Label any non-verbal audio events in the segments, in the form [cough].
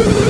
you [laughs]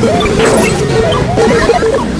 Oh, my God.